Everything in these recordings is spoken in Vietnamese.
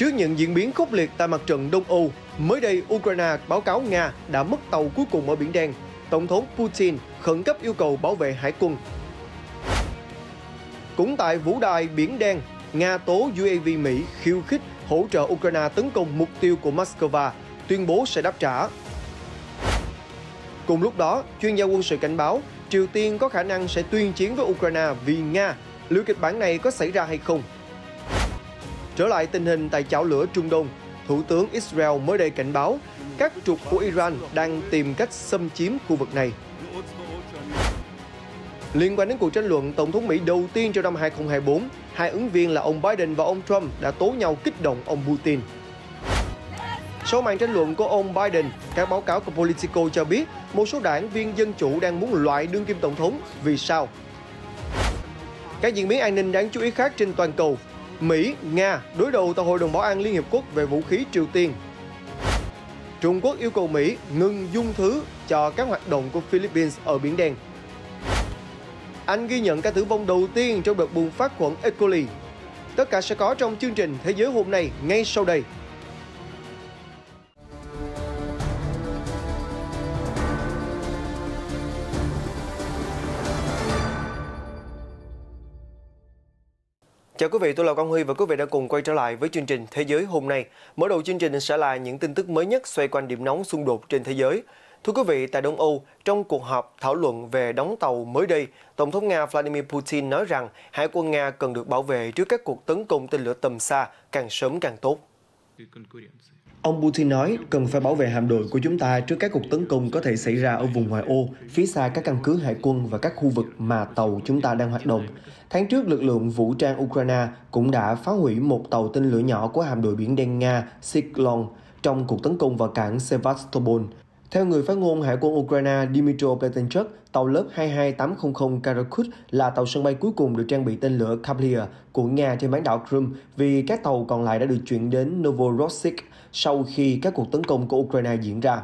Trước những diễn biến khốc liệt tại mặt trận Đông Âu, mới đây Ukraine báo cáo Nga đã mất tàu cuối cùng ở Biển Đen. Tổng thống Putin khẩn cấp yêu cầu bảo vệ hải quân. Cũng tại vũ đài Biển Đen, Nga tố UAV Mỹ khiêu khích hỗ trợ Ukraine tấn công mục tiêu của Moscow, tuyên bố sẽ đáp trả. Cùng lúc đó, chuyên gia quân sự cảnh báo Triều Tiên có khả năng sẽ tuyên chiến với Ukraine vì Nga. Liệu kịch bản này có xảy ra hay không? Trở lại tình hình tại chảo lửa Trung Đông, Thủ tướng Israel mới đây cảnh báo các trục của Iran đang tìm cách xâm chiếm khu vực này. Liên quan đến cuộc tranh luận Tổng thống Mỹ đầu tiên trong năm 2024, hai ứng viên là ông Biden và ông Trump đã tố nhau kích động ông Putin. Sau màn tranh luận của ông Biden, các báo cáo của Politico cho biết một số đảng viên Dân Chủ đang muốn loại đương kim Tổng thống. Vì sao? Các diễn biến an ninh đáng chú ý khác trên toàn cầu Mỹ, Nga đối đầu tại Hội đồng Bảo an Liên Hiệp Quốc về vũ khí Triều Tiên. Trung Quốc yêu cầu Mỹ ngừng dung thứ cho các hoạt động của Philippines ở Biển Đen. Anh ghi nhận ca tử vong đầu tiên trong đợt bùng phát khuẩn E. coli. Tất cả sẽ có trong chương trình Thế giới hôm nay ngay sau đây. Chào quý vị, tôi là Quang Huy và quý vị đã cùng quay trở lại với chương trình Thế giới hôm nay. Mở đầu chương trình sẽ là những tin tức mới nhất xoay quanh điểm nóng xung đột trên thế giới. Thưa quý vị, tại Đông Âu, trong cuộc họp thảo luận về đóng tàu mới đây, Tổng thống Nga Vladimir Putin nói rằng Hải quân Nga cần được bảo vệ trước các cuộc tấn công tên lửa tầm xa càng sớm càng tốt. Ông Putin nói cần phải bảo vệ hạm đội của chúng ta trước các cuộc tấn công có thể xảy ra ở vùng ngoại ô, phía xa các căn cứ hải quân và các khu vực mà tàu chúng ta đang hoạt động. Tháng trước, lực lượng vũ trang Ukraine cũng đã phá hủy một tàu tên lửa nhỏ của hạm đội biển đen Nga Siklon trong cuộc tấn công vào cảng Sevastopol. Theo người phát ngôn Hải quân Ukraine Dmytro Pletenchuk, tàu lớp 22800 Karakut là tàu sân bay cuối cùng được trang bị tên lửa Kavlia của Nga trên bán đảo Crimea vì các tàu còn lại đã được chuyển đến Novorossiysk sau khi các cuộc tấn công của Ukraine diễn ra.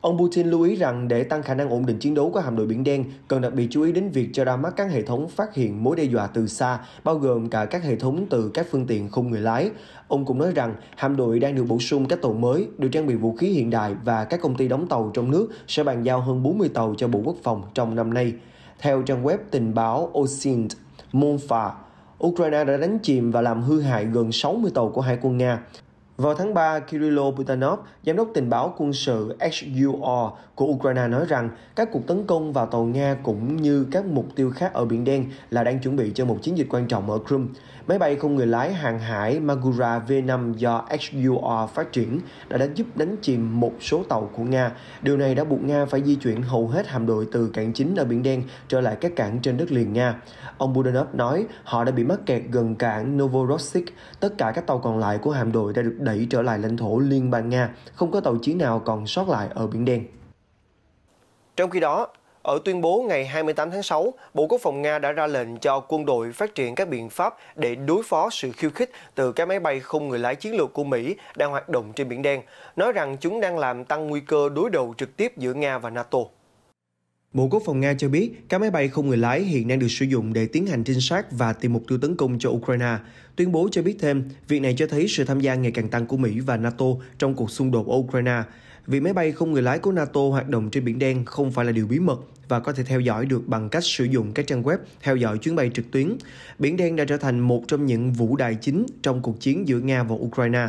Ông Putin lưu ý rằng để tăng khả năng ổn định chiến đấu của hạm đội Biển Đen, cần đặc biệt chú ý đến việc cho ra mắt các hệ thống phát hiện mối đe dọa từ xa, bao gồm cả các hệ thống từ các phương tiện không người lái. Ông cũng nói rằng hạm đội đang được bổ sung các tàu mới, được trang bị vũ khí hiện đại và các công ty đóng tàu trong nước sẽ bàn giao hơn 40 tàu cho Bộ Quốc phòng trong năm nay. Theo trang web tình báo Osint, Monfa, Ukraine đã đánh chìm và làm hư hại gần 60 tàu của Hải quân Nga. Vào tháng 3, Kirilo Butanov, giám đốc tình báo quân sự HUR của Ukraine nói rằng các cuộc tấn công vào tàu Nga cũng như các mục tiêu khác ở Biển Đen là đang chuẩn bị cho một chiến dịch quan trọng ở Crimea. Máy bay không người lái hàng hải Magura V5 do HUR phát triển đã đánh giúp đánh chìm một số tàu của Nga. Điều này đã buộc Nga phải di chuyển hầu hết hạm đội từ cảng chính ở Biển Đen trở lại các cảng trên đất liền Nga. Ông Budanov nói họ đã bị mắc kẹt gần cảng Novorossiysk. Tất cả các tàu còn lại của hạm đội đã được đẩy trở lại lãnh thổ Liên bang Nga. Không có tàu chiến nào còn sót lại ở Biển Đen. Trong khi đó, ở tuyên bố ngày 28 tháng 6, Bộ Quốc phòng Nga đã ra lệnh cho quân đội phát triển các biện pháp để đối phó sự khiêu khích từ các máy bay không người lái chiến lược của Mỹ đang hoạt động trên Biển Đen, nói rằng chúng đang làm tăng nguy cơ đối đầu trực tiếp giữa Nga và NATO. Bộ Quốc phòng Nga cho biết các máy bay không người lái hiện đang được sử dụng để tiến hành trinh sát và tìm mục tiêu tấn công cho Ukraine. Tuyên bố cho biết thêm, việc này cho thấy sự tham gia ngày càng tăng của Mỹ và NATO trong cuộc xung đột ở Ukraine. Việc máy bay không người lái của NATO hoạt động trên Biển Đen không phải là điều bí mật và có thể theo dõi được bằng cách sử dụng các trang web theo dõi chuyến bay trực tuyến. Biển Đen đã trở thành một trong những vũ đài chính trong cuộc chiến giữa Nga và Ukraine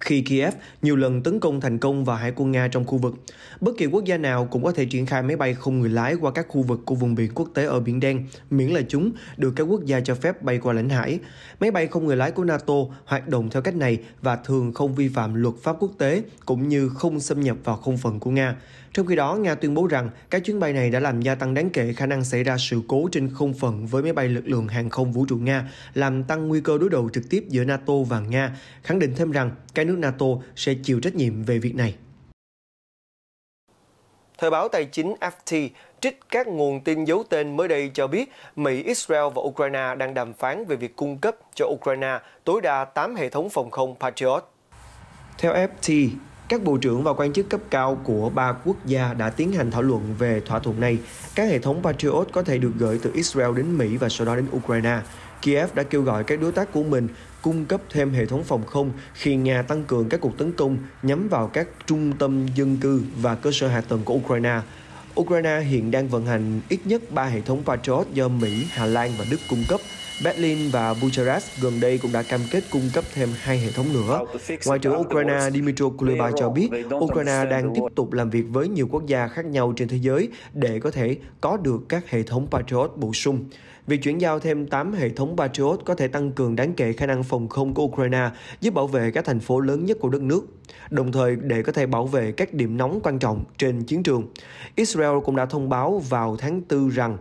khi Kiev nhiều lần tấn công thành công vào hải quân Nga trong khu vực. Bất kỳ quốc gia nào cũng có thể triển khai máy bay không người lái qua các khu vực của vùng biển quốc tế ở Biển Đen, miễn là chúng được các quốc gia cho phép bay qua lãnh hải. Máy bay không người lái của NATO hoạt động theo cách này và thường không vi phạm luật pháp quốc tế cũng như không xâm nhập vào không phận của Nga. Trong khi đó, Nga tuyên bố rằng các chuyến bay này đã làm gia tăng đáng kể khả năng xảy ra sự cố trên không phận với máy bay lực lượng hàng không vũ trụ Nga, làm tăng nguy cơ đối đầu trực tiếp giữa NATO và Nga, khẳng định thêm rằng các nước NATO sẽ chịu trách nhiệm về việc này. Thời báo tài chính FT trích các nguồn tin giấu tên mới đây cho biết Mỹ, Israel và Ukraine đang đàm phán về việc cung cấp cho Ukraine tối đa 8 hệ thống phòng không Patriot. Theo FT, các bộ trưởng và quan chức cấp cao của ba quốc gia đã tiến hành thảo luận về thỏa thuận này. Các hệ thống Patriot có thể được gửi từ Israel đến Mỹ và sau đó đến Ukraine. Kiev đã kêu gọi các đối tác của mình cung cấp thêm hệ thống phòng không khi Nga tăng cường các cuộc tấn công nhắm vào các trung tâm dân cư và cơ sở hạ tầng của Ukraine. Ukraine hiện đang vận hành ít nhất 3 hệ thống Patriot do Mỹ, Hà Lan và Đức cung cấp. Berlin và Bucharest gần đây cũng đã cam kết cung cấp thêm hai hệ thống nữa. Ngoại trưởng Ukraine Dmytro Kuleba cho biết Ukraine đang tiếp tục làm việc với nhiều quốc gia khác nhau trên thế giới để có thể có được các hệ thống Patriot bổ sung. Việc chuyển giao thêm 8 hệ thống Patriot có thể tăng cường đáng kể khả năng phòng không của Ukraine, giúp bảo vệ các thành phố lớn nhất của đất nước, đồng thời để có thể bảo vệ các điểm nóng quan trọng trên chiến trường. Israel cũng đã thông báo vào tháng 4 rằng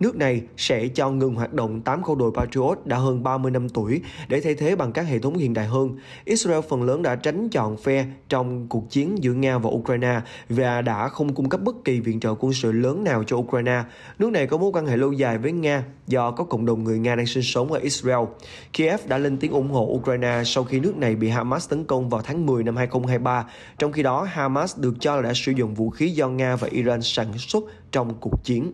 nước này sẽ cho ngừng hoạt động 8 khẩu đội Patriot đã hơn 30 năm tuổi để thay thế bằng các hệ thống hiện đại hơn. Israel phần lớn đã tránh chọn phe trong cuộc chiến giữa Nga và Ukraine và đã không cung cấp bất kỳ viện trợ quân sự lớn nào cho Ukraine. Nước này có mối quan hệ lâu dài với Nga do có cộng đồng người Nga đang sinh sống ở Israel. Kiev đã lên tiếng ủng hộ Ukraine sau khi nước này bị Hamas tấn công vào tháng 10 năm 2023. Trong khi đó, Hamas được cho là đã sử dụng vũ khí do Nga và Iran sản xuất trong cuộc chiến.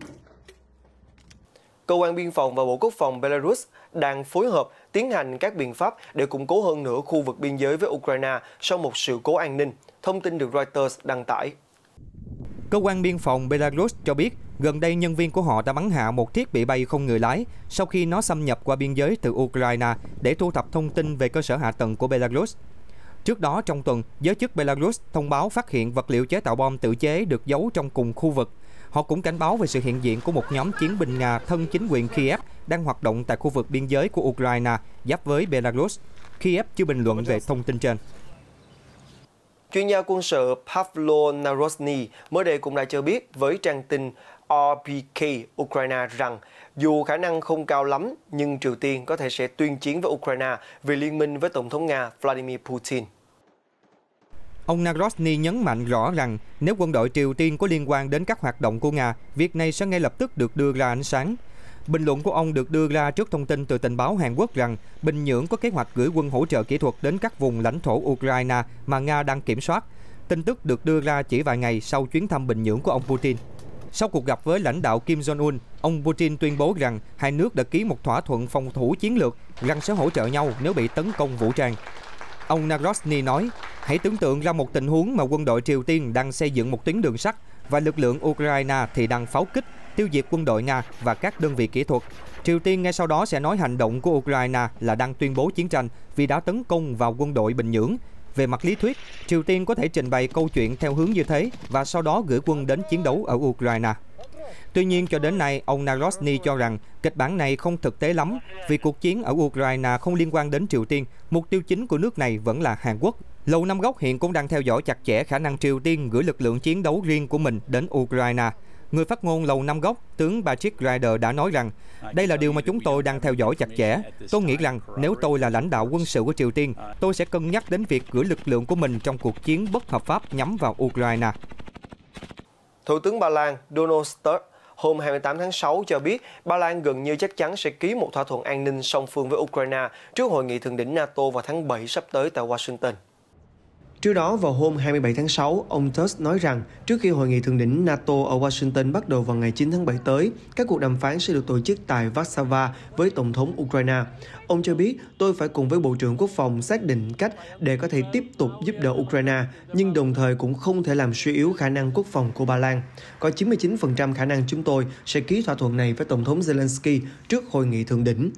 Cơ quan biên phòng và Bộ Quốc phòng Belarus đang phối hợp tiến hành các biện pháp để củng cố hơn nữa khu vực biên giới với Ukraine sau một sự cố an ninh, thông tin được Reuters đăng tải. Cơ quan biên phòng Belarus cho biết gần đây nhân viên của họ đã bắn hạ một thiết bị bay không người lái sau khi nó xâm nhập qua biên giới từ Ukraine để thu thập thông tin về cơ sở hạ tầng của Belarus. Trước đó trong tuần, giới chức Belarus thông báo phát hiện vật liệu chế tạo bom tự chế được giấu trong cùng khu vực – Họ cũng cảnh báo về sự hiện diện của một nhóm chiến binh Nga thân chính quyền Kiev đang hoạt động tại khu vực biên giới của Ukraine giáp với Belarus. Kiev chưa bình luận về thông tin trên. Chuyên gia quân sự Pavlo Narosny mới đây cũng đã cho biết với trang tin RPK Ukraine rằng dù khả năng không cao lắm, nhưng Triều Tiên có thể sẽ tuyên chiến với Ukraine vì liên minh với Tổng thống Nga Vladimir Putin. Ông Nagrosny nhấn mạnh rõ rằng nếu quân đội Triều Tiên có liên quan đến các hoạt động của Nga, việc này sẽ ngay lập tức được đưa ra ánh sáng. Bình luận của ông được đưa ra trước thông tin từ tình báo Hàn Quốc rằng Bình Nhưỡng có kế hoạch gửi quân hỗ trợ kỹ thuật đến các vùng lãnh thổ Ukraine mà Nga đang kiểm soát. Tin tức được đưa ra chỉ vài ngày sau chuyến thăm Bình Nhưỡng của ông Putin. Sau cuộc gặp với lãnh đạo Kim Jong-un, ông Putin tuyên bố rằng hai nước đã ký một thỏa thuận phòng thủ chiến lược rằng sẽ hỗ trợ nhau nếu bị tấn công vũ trang. Ông Narosny nói, hãy tưởng tượng ra một tình huống mà quân đội Triều Tiên đang xây dựng một tuyến đường sắt và lực lượng Ukraine thì đang pháo kích, tiêu diệt quân đội Nga và các đơn vị kỹ thuật. Triều Tiên ngay sau đó sẽ nói hành động của Ukraine là đang tuyên bố chiến tranh vì đã tấn công vào quân đội Bình Nhưỡng. Về mặt lý thuyết, Triều Tiên có thể trình bày câu chuyện theo hướng như thế và sau đó gửi quân đến chiến đấu ở Ukraine. Tuy nhiên, cho đến nay, ông Narosny cho rằng kịch bản này không thực tế lắm vì cuộc chiến ở Ukraine không liên quan đến Triều Tiên. Mục tiêu chính của nước này vẫn là Hàn Quốc. Lầu Năm Góc hiện cũng đang theo dõi chặt chẽ khả năng Triều Tiên gửi lực lượng chiến đấu riêng của mình đến Ukraine. Người phát ngôn Lầu Năm Góc, tướng Patrick Ryder đã nói rằng đây là điều mà chúng tôi đang theo dõi chặt chẽ. Tôi nghĩ rằng nếu tôi là lãnh đạo quân sự của Triều Tiên, tôi sẽ cân nhắc đến việc gửi lực lượng của mình trong cuộc chiến bất hợp pháp nhắm vào Ukraine. Thủ tướng Ba Lan Donald Sturt hôm 28 tháng 6 cho biết Ba Lan gần như chắc chắn sẽ ký một thỏa thuận an ninh song phương với Ukraine trước hội nghị thượng đỉnh NATO vào tháng 7 sắp tới tại Washington. Trước đó, vào hôm 27 tháng 6, ông Tusk nói rằng trước khi hội nghị thượng đỉnh NATO ở Washington bắt đầu vào ngày 9 tháng 7 tới, các cuộc đàm phán sẽ được tổ chức tại Warsaw với Tổng thống Ukraine. Ông cho biết, tôi phải cùng với Bộ trưởng Quốc phòng xác định cách để có thể tiếp tục giúp đỡ Ukraine, nhưng đồng thời cũng không thể làm suy yếu khả năng quốc phòng của Ba Lan. Có 99% khả năng chúng tôi sẽ ký thỏa thuận này với Tổng thống Zelensky trước hội nghị thượng đỉnh.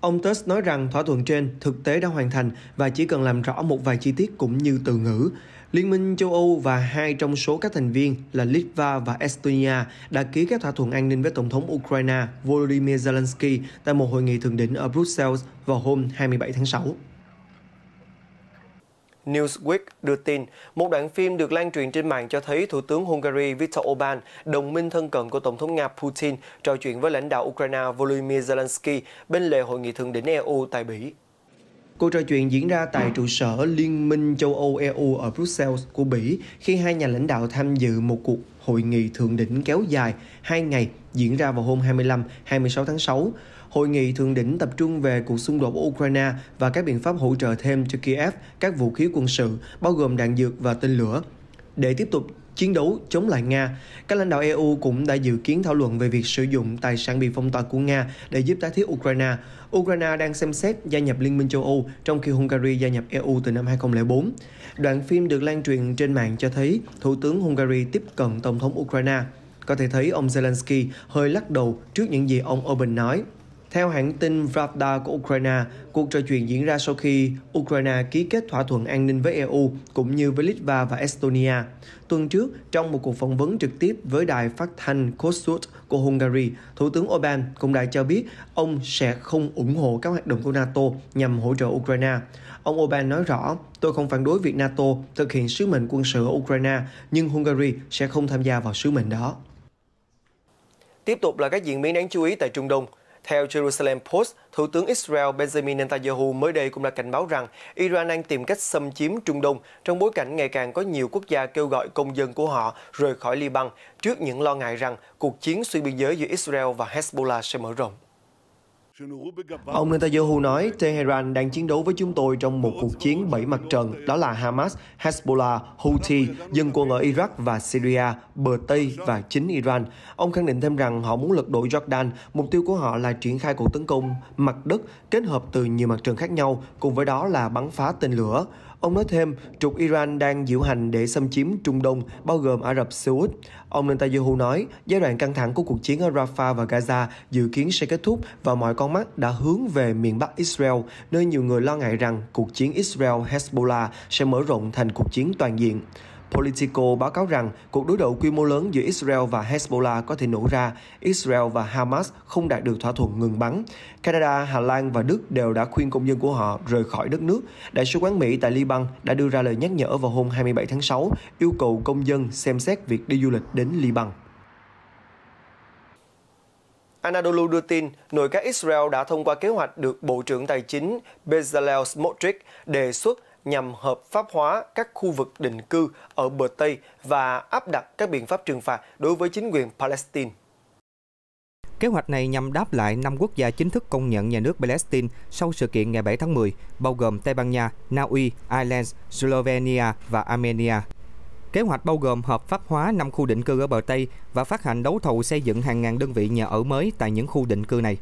Ông Tusk nói rằng thỏa thuận trên thực tế đã hoàn thành và chỉ cần làm rõ một vài chi tiết cũng như từ ngữ. Liên minh châu Âu và hai trong số các thành viên là Litva và Estonia đã ký các thỏa thuận an ninh với Tổng thống Ukraine Volodymyr Zelensky tại một hội nghị thượng đỉnh ở Brussels vào hôm 27 tháng 6. Newsweek đưa tin, một đoạn phim được lan truyền trên mạng cho thấy Thủ tướng Hungary Viktor Orbán, đồng minh thân cận của Tổng thống Nga Putin, trò chuyện với lãnh đạo Ukraine Volodymyr Zelensky bên lề hội nghị thượng đỉnh EU tại Bỉ. Cuộc trò chuyện diễn ra tại trụ sở Liên minh châu Âu EU ở Brussels của Bỉ khi hai nhà lãnh đạo tham dự một cuộc hội nghị thượng đỉnh kéo dài hai ngày diễn ra vào hôm 25-26 tháng 6. Hội nghị thượng đỉnh tập trung về cuộc xung đột ở Ukraine và các biện pháp hỗ trợ thêm cho Kiev các vũ khí quân sự, bao gồm đạn dược và tên lửa. Để tiếp tục chiến đấu chống lại Nga. Các lãnh đạo EU cũng đã dự kiến thảo luận về việc sử dụng tài sản bị phong tỏa của Nga để giúp tái thiết Ukraine. Ukraine đang xem xét gia nhập Liên minh châu Âu trong khi Hungary gia nhập EU từ năm 2004. Đoạn phim được lan truyền trên mạng cho thấy Thủ tướng Hungary tiếp cận Tổng thống Ukraine. Có thể thấy ông Zelensky hơi lắc đầu trước những gì ông Orbán nói. Theo hãng tin Pravda của Ukraine, cuộc trò chuyện diễn ra sau khi Ukraine ký kết thỏa thuận an ninh với EU cũng như với Litva và Estonia. Tuần trước, trong một cuộc phỏng vấn trực tiếp với đài phát thanh Kossuth của Hungary, Thủ tướng Orbán cũng đã cho biết ông sẽ không ủng hộ các hoạt động của NATO nhằm hỗ trợ Ukraine. Ông Orbán nói rõ, tôi không phản đối việc NATO thực hiện sứ mệnh quân sự ở Ukraine, nhưng Hungary sẽ không tham gia vào sứ mệnh đó. Tiếp tục là các diễn biến đáng chú ý tại Trung Đông. Theo Jerusalem Post, Thủ tướng Israel Benjamin Netanyahu mới đây cũng đã cảnh báo rằng Iran đang tìm cách xâm chiếm Trung Đông trong bối cảnh ngày càng có nhiều quốc gia kêu gọi công dân của họ rời khỏi Liban trước những lo ngại rằng cuộc chiến xuyên biên giới giữa Israel và Hezbollah sẽ mở rộng. Ông Netanyahu nói Tehran đang chiến đấu với chúng tôi trong một cuộc chiến bảy mặt trận, đó là Hamas, Hezbollah, Houthi, dân quân ở Iraq và Syria, bờ Tây và chính Iran. Ông khẳng định thêm rằng họ muốn lật đổ Jordan, mục tiêu của họ là triển khai cuộc tấn công mặt đất kết hợp từ nhiều mặt trận khác nhau, cùng với đó là bắn phá tên lửa. Ông nói thêm, trục Iran đang diễu hành để xâm chiếm Trung Đông, bao gồm Ả Rập Xê Út. Ông Netanyahu nói, giai đoạn căng thẳng của cuộc chiến ở Rafah và Gaza dự kiến sẽ kết thúc và mọi con mắt đã hướng về miền Bắc Israel, nơi nhiều người lo ngại rằng cuộc chiến Israel-Hezbollah sẽ mở rộng thành cuộc chiến toàn diện. Politico báo cáo rằng cuộc đối đầu quy mô lớn giữa Israel và Hezbollah có thể nổ ra. Israel và Hamas không đạt được thỏa thuận ngừng bắn. Canada, Hà Lan và Đức đều đã khuyên công dân của họ rời khỏi đất nước. Đại sứ quán Mỹ tại Liban đã đưa ra lời nhắc nhở vào hôm 27 tháng 6, yêu cầu công dân xem xét việc đi du lịch đến Liban. Anadolu đưa tin, nội các Israel đã thông qua kế hoạch được Bộ trưởng Tài chính Bezalel Smotrich đề xuất nhằm hợp pháp hóa các khu vực định cư ở bờ Tây và áp đặt các biện pháp trừng phạt đối với chính quyền Palestine. Kế hoạch này nhằm đáp lại năm quốc gia chính thức công nhận nhà nước Palestine sau sự kiện ngày 7 tháng 10, bao gồm Tây Ban Nha, Na Uy, Ireland, Slovenia và Armenia. Kế hoạch bao gồm hợp pháp hóa 5 khu định cư ở bờ Tây và phát hành đấu thầu xây dựng hàng ngàn đơn vị nhà ở mới tại những khu định cư này.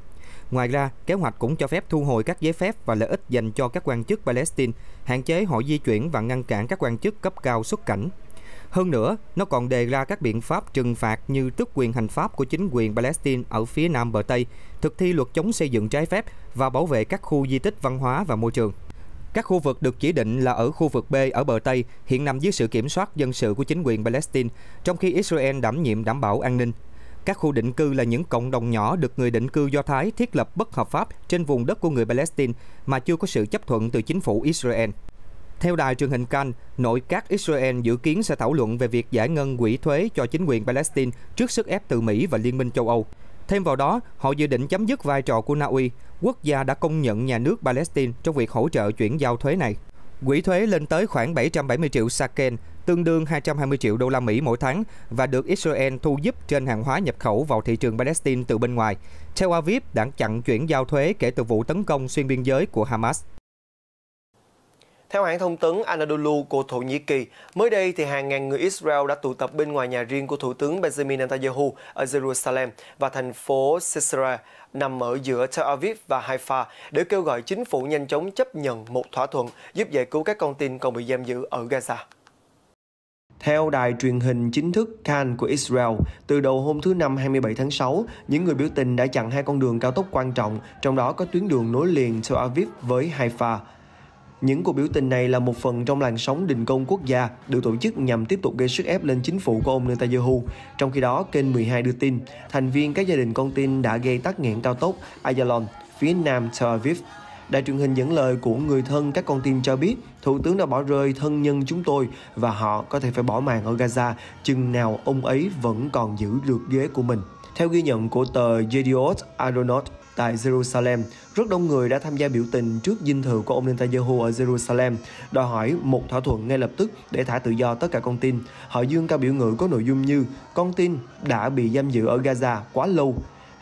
Ngoài ra, kế hoạch cũng cho phép thu hồi các giấy phép và lợi ích dành cho các quan chức Palestine, hạn chế họ di chuyển và ngăn cản các quan chức cấp cao xuất cảnh. Hơn nữa, nó còn đề ra các biện pháp trừng phạt như tước quyền hành pháp của chính quyền Palestine ở phía nam bờ Tây, thực thi luật chống xây dựng trái phép và bảo vệ các khu di tích văn hóa và môi trường. Các khu vực được chỉ định là ở khu vực B ở bờ Tây hiện nằm dưới sự kiểm soát dân sự của chính quyền Palestine, trong khi Israel đảm nhiệm đảm bảo an ninh. Các khu định cư là những cộng đồng nhỏ được người định cư Do Thái thiết lập bất hợp pháp trên vùng đất của người Palestine mà chưa có sự chấp thuận từ chính phủ Israel. Theo đài truyền hình Can, nội các Israel dự kiến sẽ thảo luận về việc giải ngân quỹ thuế cho chính quyền Palestine trước sức ép từ Mỹ và Liên minh châu Âu. Thêm vào đó, họ dự định chấm dứt vai trò của Na Uy, quốc gia đã công nhận nhà nước Palestine trong việc hỗ trợ chuyển giao thuế này. Quỹ thuế lên tới khoảng 770 triệu saken, tương đương 220 triệu đô la Mỹ mỗi tháng và được Israel thu giúp trên hàng hóa nhập khẩu vào thị trường Palestine từ bên ngoài. Tel Aviv đã chặn chuyển giao thuế kể từ vụ tấn công xuyên biên giới của Hamas. Theo hãng thông tấn Anadolu của Thổ Nhĩ Kỳ, mới đây thì hàng ngàn người Israel đã tụ tập bên ngoài nhà riêng của Thủ tướng Benjamin Netanyahu ở Jerusalem và thành phố Caesarea nằm ở giữa Tel Aviv và Haifa để kêu gọi chính phủ nhanh chóng chấp nhận một thỏa thuận giúp giải cứu các con tin còn bị giam giữ ở Gaza. Theo đài truyền hình chính thức Khan của Israel, từ đầu hôm thứ Năm 27 tháng 6, những người biểu tình đã chặn hai con đường cao tốc quan trọng, trong đó có tuyến đường nối liền Tel Aviv với Haifa. Những cuộc biểu tình này là một phần trong làn sóng đình công quốc gia được tổ chức nhằm tiếp tục gây sức ép lên chính phủ của ông Netanyahu. Trong khi đó, kênh 12 đưa tin, thành viên các gia đình con tin đã gây tắc nghẽn cao tốc Ayalon, phía nam Tel Aviv. Đài truyền hình dẫn lời của người thân các con tin cho biết Thủ tướng đã bỏ rơi thân nhân chúng tôi và họ có thể phải bỏ mạng ở Gaza chừng nào ông ấy vẫn còn giữ được ghế của mình. Theo ghi nhận của tờ Yediot Aronot, tại Jerusalem, rất đông người đã tham gia biểu tình trước dinh thự của ông Netanyahu ở Jerusalem, đòi hỏi một thỏa thuận ngay lập tức để thả tự do tất cả con tin. Họ dương cao biểu ngữ có nội dung như con tin đã bị giam giữ ở Gaza quá lâu.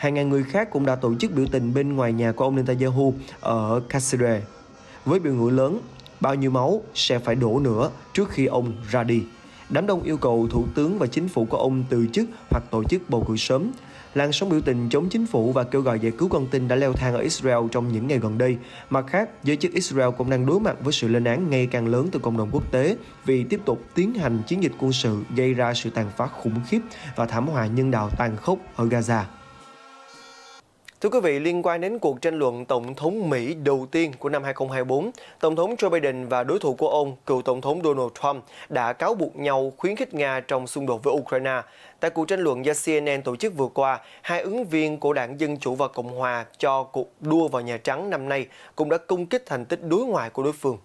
Hàng ngàn người khác cũng đã tổ chức biểu tình bên ngoài nhà của ông Netanyahu ở Caesarea với biểu ngữ lớn bao nhiêu máu sẽ phải đổ nữa trước khi ông ra đi. Đám đông yêu cầu Thủ tướng và chính phủ của ông từ chức hoặc tổ chức bầu cử sớm. Làn sóng biểu tình chống chính phủ và kêu gọi giải cứu con tin đã leo thang ở Israel trong những ngày gần đây. Mặt khác, giới chức Israel cũng đang đối mặt với sự lên án ngày càng lớn từ cộng đồng quốc tế vì tiếp tục tiến hành chiến dịch quân sự gây ra sự tàn phá khủng khiếp và thảm họa nhân đạo tàn khốc ở Gaza. Thưa quý vị, liên quan đến cuộc tranh luận Tổng thống Mỹ đầu tiên của năm 2024, Tổng thống Joe Biden và đối thủ của ông, cựu Tổng thống Donald Trump, đã cáo buộc nhau khuyến khích Nga trong xung đột với Ukraine. Tại cuộc tranh luận do CNN tổ chức vừa qua, hai ứng viên của đảng Dân Chủ và Cộng Hòa cho cuộc đua vào Nhà Trắng năm nay cũng đã công kích thành tích đối ngoại của đối phương.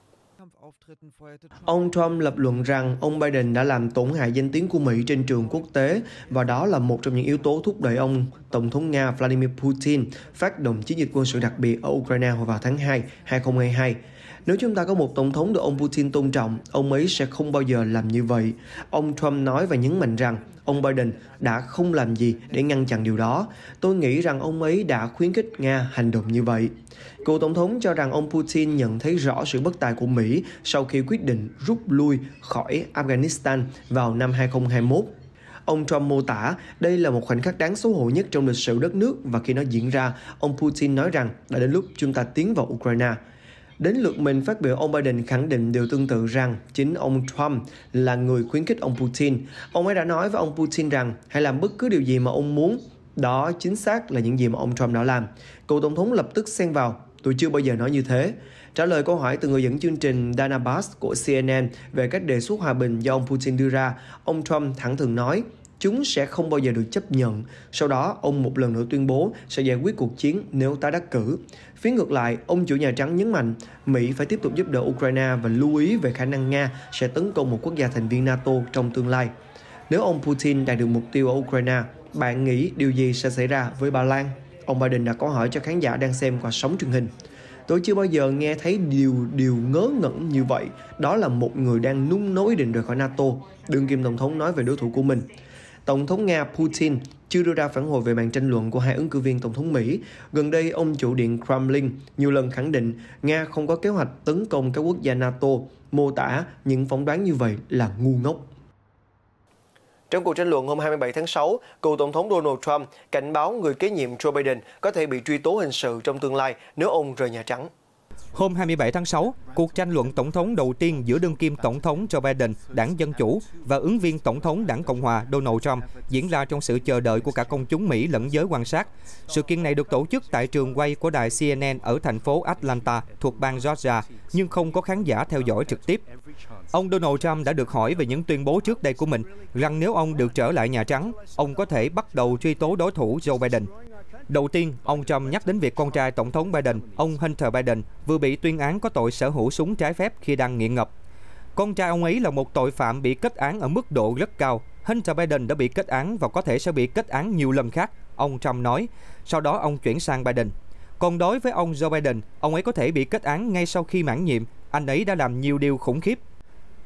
Ông Trump lập luận rằng ông Biden đã làm tổn hại danh tiếng của Mỹ trên trường quốc tế và đó là một trong những yếu tố thúc đẩy ông Tổng thống Nga Vladimir Putin phát động chiến dịch quân sự đặc biệt ở Ukraine vào tháng 2, 2022. Nếu chúng ta có một tổng thống được ông Putin tôn trọng, ông ấy sẽ không bao giờ làm như vậy. Ông Trump nói và nhấn mạnh rằng ông Biden đã không làm gì để ngăn chặn điều đó. Tôi nghĩ rằng ông ấy đã khuyến khích Nga hành động như vậy. Cựu tổng thống cho rằng ông Putin nhận thấy rõ sự bất tài của Mỹ sau khi quyết định rút lui khỏi Afghanistan vào năm 2021. Ông Trump mô tả đây là một khoảnh khắc đáng xấu hổ nhất trong lịch sử đất nước và khi nó diễn ra, ông Putin nói rằng đã đến lúc chúng ta tiến vào Ukraine. Đến lượt mình phát biểu, ông Biden khẳng định điều tương tự rằng chính ông Trump là người khuyến khích ông Putin. Ông ấy đã nói với ông Putin rằng hãy làm bất cứ điều gì mà ông muốn. Đó chính xác là những gì mà ông Trump đã làm. Cựu tổng thống lập tức xen vào. Tôi chưa bao giờ nói như thế. Trả lời câu hỏi từ người dẫn chương trình Dana Bass của CNN về các đề xuất hòa bình do ông Putin đưa ra, ông Trump thẳng thừng nói chúng sẽ không bao giờ được chấp nhận. Sau đó, ông một lần nữa tuyên bố sẽ giải quyết cuộc chiến nếu tái đắc cử. Phía ngược lại, ông chủ Nhà Trắng nhấn mạnh Mỹ phải tiếp tục giúp đỡ Ukraine và lưu ý về khả năng Nga sẽ tấn công một quốc gia thành viên NATO trong tương lai. Nếu ông Putin đạt được mục tiêu ở Ukraine, bạn nghĩ điều gì sẽ xảy ra với Ba Lan? Ông Biden đã có hỏi cho khán giả đang xem qua sóng truyền hình. Tôi chưa bao giờ nghe thấy điều điều ngớ ngẩn như vậy. Đó là một người đang nung nối định rời khỏi NATO. Đương kim tổng thống nói về đối thủ của mình. Tổng thống Nga Putin chưa đưa ra phản hồi về màn tranh luận của hai ứng cử viên tổng thống Mỹ. Gần đây, ông chủ điện Kremlin nhiều lần khẳng định Nga không có kế hoạch tấn công các quốc gia NATO, mô tả những phỏng đoán như vậy là ngu ngốc. Trong cuộc tranh luận hôm 27 tháng 6, cựu Tổng thống Donald Trump cảnh báo người kế nhiệm Joe Biden có thể bị truy tố hình sự trong tương lai nếu ông rời Nhà Trắng. Hôm 27 tháng 6, cuộc tranh luận tổng thống đầu tiên giữa đương kim tổng thống Joe Biden, đảng Dân Chủ, và ứng viên tổng thống đảng Cộng hòa Donald Trump diễn ra trong sự chờ đợi của cả công chúng Mỹ lẫn giới quan sát. Sự kiện này được tổ chức tại trường quay của đài CNN ở thành phố Atlanta thuộc bang Georgia, nhưng không có khán giả theo dõi trực tiếp. Ông Donald Trump đã được hỏi về những tuyên bố trước đây của mình rằng nếu ông được trở lại Nhà Trắng, ông có thể bắt đầu truy tố đối thủ Joe Biden. Đầu tiên, ông Trump nhắc đến việc con trai Tổng thống Biden, ông Hunter Biden, vừa bị tuyên án có tội sở hữu súng trái phép khi đang nghiện ngập. Con trai ông ấy là một tội phạm bị kết án ở mức độ rất cao. Hunter Biden đã bị kết án và có thể sẽ bị kết án nhiều lần khác, ông Trump nói. Sau đó ông chuyển sang Biden. Còn đối với ông Joe Biden, ông ấy có thể bị kết án ngay sau khi mãn nhiệm. Anh ấy đã làm nhiều điều khủng khiếp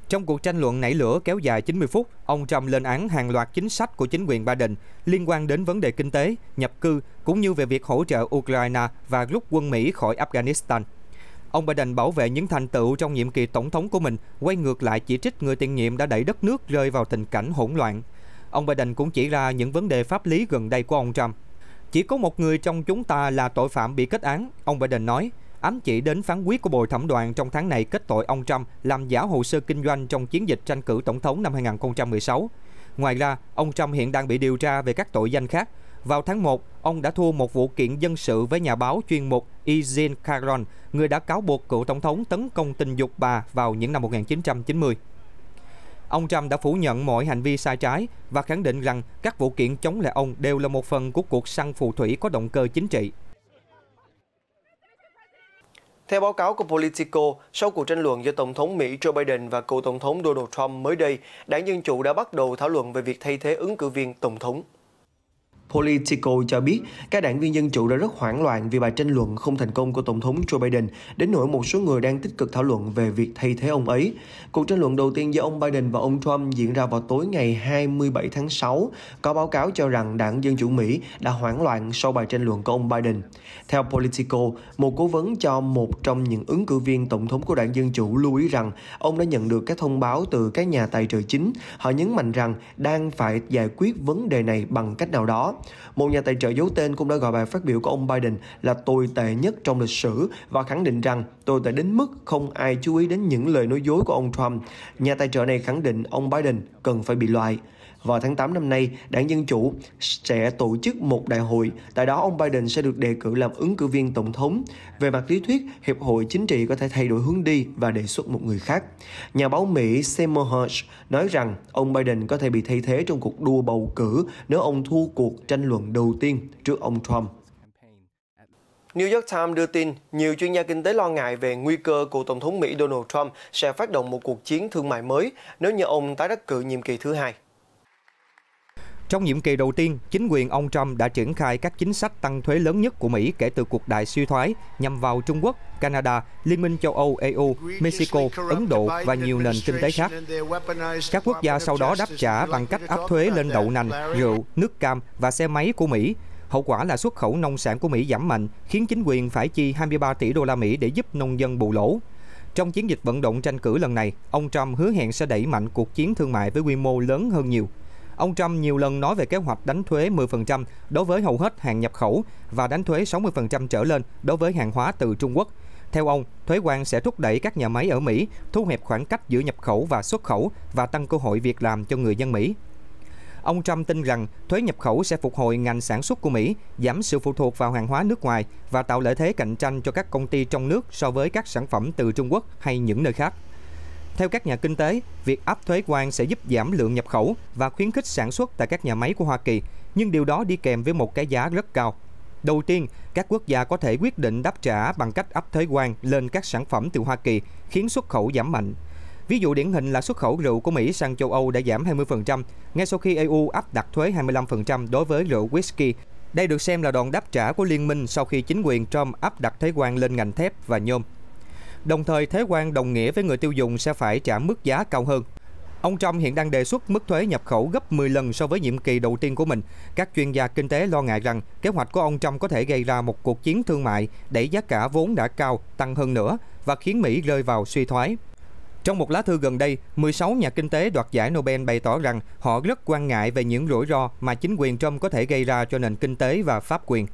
trong cuộc tranh luận nảy lửa kéo dài 90 phút, ông Trump lên án hàng loạt chính sách của chính quyền Biden liên quan đến vấn đề kinh tế, nhập cư cũng như về việc hỗ trợ Ukraine và rút quân Mỹ khỏi Afghanistan. Ông Biden bảo vệ những thành tựu trong nhiệm kỳ tổng thống của mình, quay ngược lại chỉ trích người tiền nhiệm đã đẩy đất nước rơi vào tình cảnh hỗn loạn. Ông Biden cũng chỉ ra những vấn đề pháp lý gần đây của ông Trump. Chỉ có một người trong chúng ta là tội phạm bị kết án, ông Biden nói ám chỉ đến phán quyết của Bồi thẩm đoàn trong tháng này kết tội ông Trump làm giả hồ sơ kinh doanh trong chiến dịch tranh cử tổng thống năm 2016. Ngoài ra, ông Trump hiện đang bị điều tra về các tội danh khác. Vào tháng 1, ông đã thua một vụ kiện dân sự với nhà báo chuyên mục Eugene Caron, người đã cáo buộc cựu tổng thống tấn công tình dục bà vào những năm 1990. Ông Trump đã phủ nhận mọi hành vi sai trái và khẳng định rằng các vụ kiện chống lại ông đều là một phần của cuộc săn phù thủy có động cơ chính trị. Theo báo cáo của Politico, sau cuộc tranh luận giữa Tổng thống Mỹ Joe Biden và cựu Tổng thống Donald Trump mới đây, đảng Dân Chủ đã bắt đầu thảo luận về việc thay thế ứng cử viên Tổng thống. Politico cho biết các đảng viên Dân Chủ đã rất hoảng loạn vì bài tranh luận không thành công của Tổng thống Joe Biden, đến nỗi một số người đang tích cực thảo luận về việc thay thế ông ấy. Cuộc tranh luận đầu tiên giữa ông Biden và ông Trump diễn ra vào tối ngày 27 tháng 6, có báo cáo cho rằng đảng Dân Chủ Mỹ đã hoảng loạn sau bài tranh luận của ông Biden. Theo Politico, một cố vấn cho một trong những ứng cử viên tổng thống của đảng Dân Chủ lưu ý rằng ông đã nhận được các thông báo từ các nhà tài trợ chính. Họ nhấn mạnh rằng đang phải giải quyết vấn đề này bằng cách nào đó. Một nhà tài trợ giấu tên cũng đã gọi bài phát biểu của ông Biden là tồi tệ nhất trong lịch sử và khẳng định rằng tồi tệ đến mức không ai chú ý đến những lời nói dối của ông Trump. Nhà tài trợ này khẳng định ông Biden cần phải bị loại. Vào tháng 8 năm nay, đảng Dân Chủ sẽ tổ chức một đại hội. Tại đó, ông Biden sẽ được đề cử làm ứng cử viên tổng thống. Về mặt lý thuyết, Hiệp hội Chính trị có thể thay đổi hướng đi và đề xuất một người khác. Nhà báo Mỹ Seymour Hersh nói rằng ông Biden có thể bị thay thế trong cuộc đua bầu cử nếu ông thua cuộc tranh luận đầu tiên trước ông Trump. New York Times đưa tin nhiều chuyên gia kinh tế lo ngại về nguy cơ của Tổng thống Mỹ Donald Trump sẽ phát động một cuộc chiến thương mại mới nếu như ông tái đắc cử nhiệm kỳ thứ hai. Trong nhiệm kỳ đầu tiên, chính quyền ông Trump đã triển khai các chính sách tăng thuế lớn nhất của Mỹ kể từ cuộc đại suy thoái nhằm vào Trung Quốc, Canada, Liên minh châu Âu EU, Mexico, Ấn Độ và nhiều nền kinh tế khác. Các quốc gia sau đó đáp trả bằng cách áp thuế lên đậu nành, rượu, nước cam và xe máy của Mỹ. Hậu quả là xuất khẩu nông sản của Mỹ giảm mạnh, khiến chính quyền phải chi 23 tỷ đô la Mỹ để giúp nông dân bù lỗ. Trong chiến dịch vận động tranh cử lần này, ông Trump hứa hẹn sẽ đẩy mạnh cuộc chiến thương mại với quy mô lớn hơn nhiều. Ông Trump nhiều lần nói về kế hoạch đánh thuế 10% đối với hầu hết hàng nhập khẩu và đánh thuế 60% trở lên đối với hàng hóa từ Trung Quốc. Theo ông, thuế quan sẽ thúc đẩy các nhà máy ở Mỹ thu hẹp khoảng cách giữa nhập khẩu và xuất khẩu và tăng cơ hội việc làm cho người dân Mỹ. Ông Trump tin rằng thuế nhập khẩu sẽ phục hồi ngành sản xuất của Mỹ, giảm sự phụ thuộc vào hàng hóa nước ngoài và tạo lợi thế cạnh tranh cho các công ty trong nước so với các sản phẩm từ Trung Quốc hay những nơi khác. Theo các nhà kinh tế, việc áp thuế quan sẽ giúp giảm lượng nhập khẩu và khuyến khích sản xuất tại các nhà máy của Hoa Kỳ, nhưng điều đó đi kèm với một cái giá rất cao. Đầu tiên, các quốc gia có thể quyết định đáp trả bằng cách áp thuế quan lên các sản phẩm từ Hoa Kỳ, khiến xuất khẩu giảm mạnh. Ví dụ điển hình là xuất khẩu rượu của Mỹ sang châu Âu đã giảm 20%, ngay sau khi EU áp đặt thuế 25% đối với rượu whisky. Đây được xem là đòn đáp trả của liên minh sau khi chính quyền Trump áp đặt thuế quan lên ngành thép và nhôm. Đồng thời, thuế quan đồng nghĩa với người tiêu dùng sẽ phải trả mức giá cao hơn. Ông Trump hiện đang đề xuất mức thuế nhập khẩu gấp 10 lần so với nhiệm kỳ đầu tiên của mình. Các chuyên gia kinh tế lo ngại rằng kế hoạch của ông Trump có thể gây ra một cuộc chiến thương mại đẩy giá cả vốn đã cao tăng hơn nữa và khiến Mỹ rơi vào suy thoái. Trong một lá thư gần đây, 16 nhà kinh tế đoạt giải Nobel bày tỏ rằng họ rất quan ngại về những rủi ro mà chính quyền Trump có thể gây ra cho nền kinh tế và pháp quyền.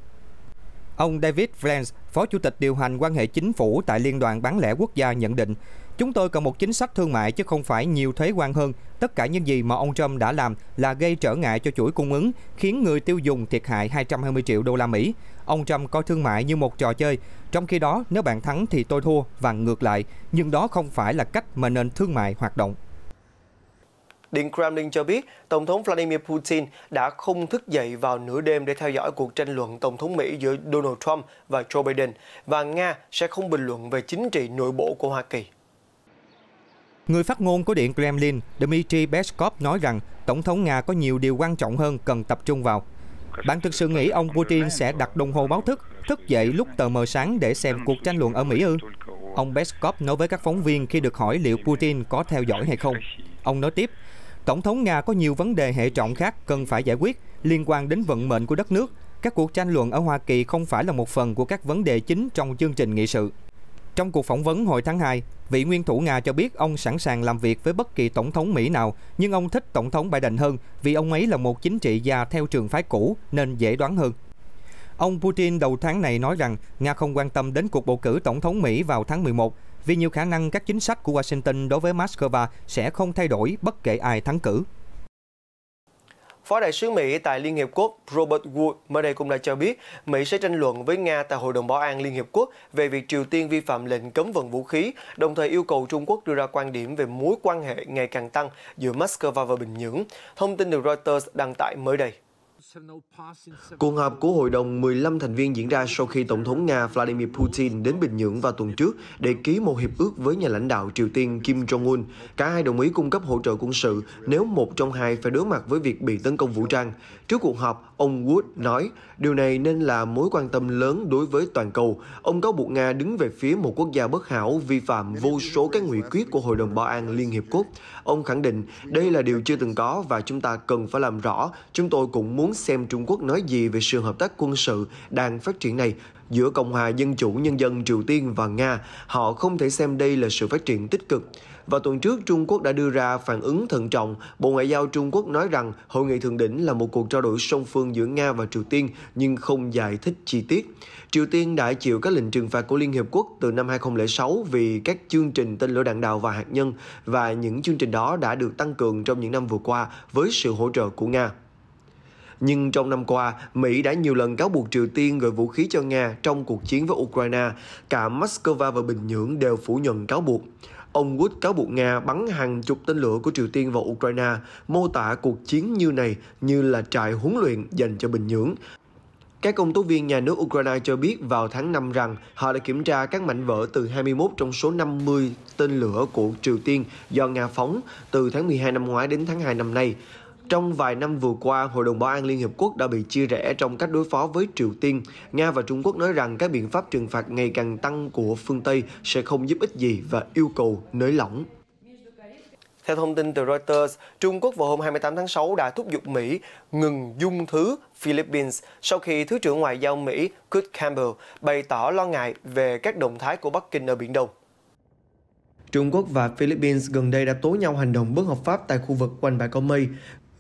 Ông David Vance, Phó Chủ tịch điều hành quan hệ chính phủ tại Liên đoàn Bán lẻ Quốc gia nhận định, Chúng tôi cần một chính sách thương mại chứ không phải nhiều thuế quan hơn. Tất cả những gì mà ông Trump đã làm là gây trở ngại cho chuỗi cung ứng, khiến người tiêu dùng thiệt hại 220 triệu đô la Mỹ. Ông Trump coi thương mại như một trò chơi, trong khi đó nếu bạn thắng thì tôi thua và ngược lại, nhưng đó không phải là cách mà nền thương mại hoạt động. Điện Kremlin cho biết Tổng thống Vladimir Putin đã không thức dậy vào nửa đêm để theo dõi cuộc tranh luận Tổng thống Mỹ giữa Donald Trump và Joe Biden và Nga sẽ không bình luận về chính trị nội bộ của Hoa Kỳ. Người phát ngôn của Điện Kremlin Dmitry Peskov nói rằng Tổng thống Nga có nhiều điều quan trọng hơn cần tập trung vào. Bạn thực sự nghĩ ông Putin sẽ đặt đồng hồ báo thức, thức dậy lúc tờ mờ sáng để xem cuộc tranh luận ở Mỹ ư? Ông Peskov nói với các phóng viên khi được hỏi liệu Putin có theo dõi hay không. Ông nói tiếp, Tổng thống Nga có nhiều vấn đề hệ trọng khác cần phải giải quyết liên quan đến vận mệnh của đất nước. Các cuộc tranh luận ở Hoa Kỳ không phải là một phần của các vấn đề chính trong chương trình nghị sự. Trong cuộc phỏng vấn hồi tháng 2, vị nguyên thủ Nga cho biết ông sẵn sàng làm việc với bất kỳ tổng thống Mỹ nào, nhưng ông thích tổng thống Biden hơn vì ông ấy là một chính trị gia theo trường phái cũ nên dễ đoán hơn. Ông Putin đầu tháng này nói rằng Nga không quan tâm đến cuộc bầu cử tổng thống Mỹ vào tháng 11 vì nhiều khả năng các chính sách của Washington đối với Moscow sẽ không thay đổi bất kể ai thắng cử. Phó đại sứ Mỹ tại Liên Hiệp Quốc Robert Wood mới đây cũng đã cho biết Mỹ sẽ tranh luận với Nga tại Hội đồng Bảo an Liên Hiệp Quốc về việc Triều Tiên vi phạm lệnh cấm vận vũ khí, đồng thời yêu cầu Trung Quốc đưa ra quan điểm về mối quan hệ ngày càng tăng giữa Moscow và Bình Nhưỡng. Thông tin được Reuters đăng tải mới đây. Cuộc họp của Hội đồng 15 thành viên diễn ra sau khi Tổng thống Nga Vladimir Putin đến Bình Nhưỡng vào tuần trước để ký một hiệp ước với nhà lãnh đạo Triều Tiên Kim Jong-un. Cả hai đồng ý cung cấp hỗ trợ quân sự nếu một trong hai phải đối mặt với việc bị tấn công vũ trang. Trước cuộc họp, ông Wood nói điều này nên là mối quan tâm lớn đối với toàn cầu. Ông cáo buộc Nga đứng về phía một quốc gia bất hảo vi phạm vô số các nghị quyết của Hội đồng Bảo an Liên Hiệp Quốc. Ông khẳng định đây là điều chưa từng có và chúng ta cần phải làm rõ. Chúng tôi cũng muốn xem Trung Quốc nói gì về sự hợp tác quân sự đang phát triển này giữa Cộng hòa Dân chủ Nhân dân Triều Tiên và Nga. Họ không thể xem đây là sự phát triển tích cực. Vào tuần trước, Trung Quốc đã đưa ra phản ứng thận trọng. Bộ Ngoại giao Trung Quốc nói rằng hội nghị thượng đỉnh là một cuộc trao đổi song phương giữa Nga và Triều Tiên nhưng không giải thích chi tiết. Triều Tiên đã chịu các lệnh trừng phạt của Liên Hiệp Quốc từ năm 2006 vì các chương trình tên lửa đạn đạo và hạt nhân và những chương trình đó đã được tăng cường trong những năm vừa qua với sự hỗ trợ của Nga. Nhưng trong năm qua, Mỹ đã nhiều lần cáo buộc Triều Tiên gửi vũ khí cho Nga trong cuộc chiến với Ukraine. Cả Moscow và Bình Nhưỡng đều phủ nhận cáo buộc. Ông Wood cáo buộc Nga bắn hàng chục tên lửa của Triều Tiên vào Ukraine, mô tả cuộc chiến như này như là trại huấn luyện dành cho Bình Nhưỡng. Các công tố viên nhà nước Ukraine cho biết vào tháng 5 rằng họ đã kiểm tra các mảnh vỡ từ 21 trong số 50 tên lửa của Triều Tiên do Nga phóng từ tháng 12 năm ngoái đến tháng 2 năm nay. Trong vài năm vừa qua, Hội đồng Bảo an Liên Hiệp Quốc đã bị chia rẽ trong cách đối phó với Triều Tiên. Nga và Trung Quốc nói rằng các biện pháp trừng phạt ngày càng tăng của phương Tây sẽ không giúp ích gì và yêu cầu nới lỏng. Theo thông tin từ Reuters, Trung Quốc vào hôm 28 tháng 6 đã thúc giục Mỹ ngừng dung thứ Philippines sau khi Thứ trưởng Ngoại giao Mỹ Kurt Campbell bày tỏ lo ngại về các động thái của Bắc Kinh ở Biển Đông. Trung Quốc và Philippines gần đây đã tố nhau hành động bất hợp pháp tại khu vực quanh bãi có mây.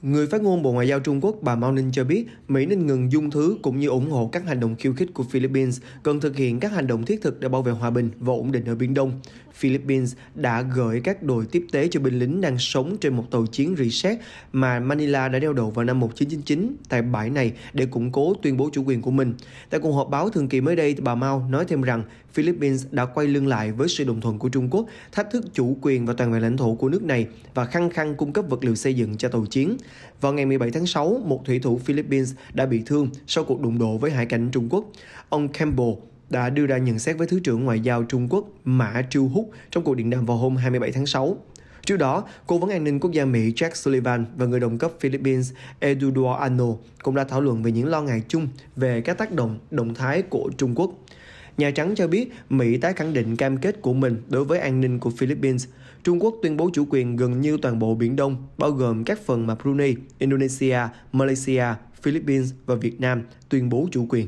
Người phát ngôn Bộ Ngoại giao Trung Quốc bà Mao Ninh cho biết Mỹ nên ngừng dung thứ cũng như ủng hộ các hành động khiêu khích của Philippines, cần thực hiện các hành động thiết thực để bảo vệ hòa bình và ổn định ở Biển Đông. Philippines đã gửi các đội tiếp tế cho binh lính đang sống trên một tàu chiến reset mà Manila đã đeo đầu vào năm 1999 tại bãi này để củng cố tuyên bố chủ quyền của mình. Tại cuộc họp báo thường kỳ mới đây, bà Mao nói thêm rằng Philippines đã quay lưng lại với sự đồng thuận của Trung Quốc, thách thức chủ quyền và toàn vẹn lãnh thổ của nước này và khăng khăng cung cấp vật liệu xây dựng cho tàu chiến. Vào ngày 17 tháng 6, một thủy thủ Philippines đã bị thương sau cuộc đụng độ với hải cảnh Trung Quốc. Ông Campbell đã đưa ra nhận xét với Thứ trưởng Ngoại giao Trung Quốc Mã Triêu Húc trong cuộc điện đàm vào hôm 27 tháng 6. Trước đó, Cố vấn an ninh quốc gia Mỹ Jack Sullivan và người đồng cấp Philippines Eduardo Ano cũng đã thảo luận về những lo ngại chung về các tác động, động thái của Trung Quốc. Nhà Trắng cho biết Mỹ tái khẳng định cam kết của mình đối với an ninh của Philippines. Trung Quốc tuyên bố chủ quyền gần như toàn bộ Biển Đông, bao gồm các phần mà Brunei, Indonesia, Malaysia, Philippines và Việt Nam tuyên bố chủ quyền.